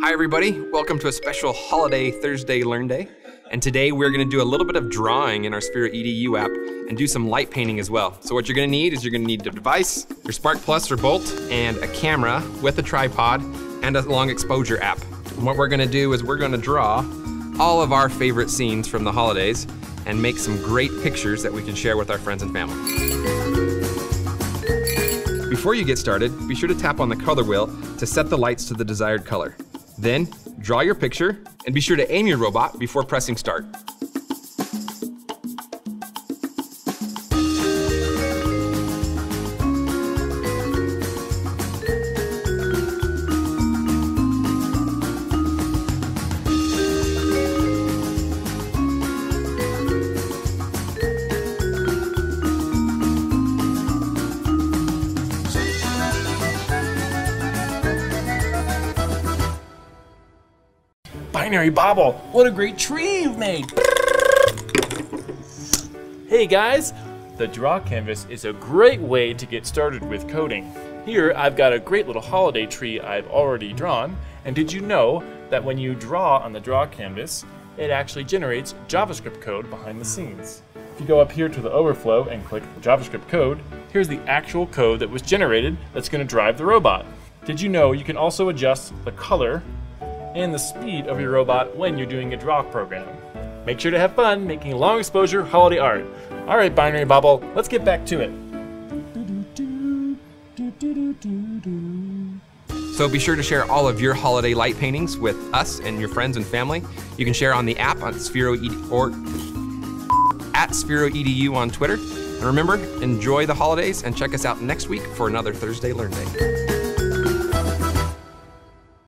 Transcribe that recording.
Hi, everybody. Welcome to a special holiday Thursday Learn Day. And today we're going to do a little bit of drawing in our Sphero EDU app and do some light painting as well. So what you're going to need is you're going to need a device, your Spark Plus or Bolt, and a camera with a tripod and a long exposure app. And what we're going to do is we're going to draw all of our favorite scenes from the holidays and make some great pictures that we can share with our friends and family. Before you get started, be sure to tap on the color wheel to set the lights to the desired color. Then, draw your picture and be sure to aim your robot before pressing start. Binary Bobble, what a great tree you've made! Hey guys, the draw canvas is a great way to get started with coding. Here I've got a great little holiday tree I've already drawn, and did you know that when you draw on the draw canvas, it actually generates JavaScript code behind the scenes. If you go up here to the overflow and click JavaScript code, here's the actual code that was generated that's going to drive the robot. Did you know you can also adjust the color and the speed of your robot when you're doing a draw program. Make sure to have fun making long exposure holiday art. Alright, Binary Bobble, let's get back to it. So be sure to share all of your holiday light paintings with us and your friends and family. You can share on the app on Sphero Edu, or at Sphero EDU on Twitter. And remember, enjoy the holidays and check us out next week for another Thursday Learn Day.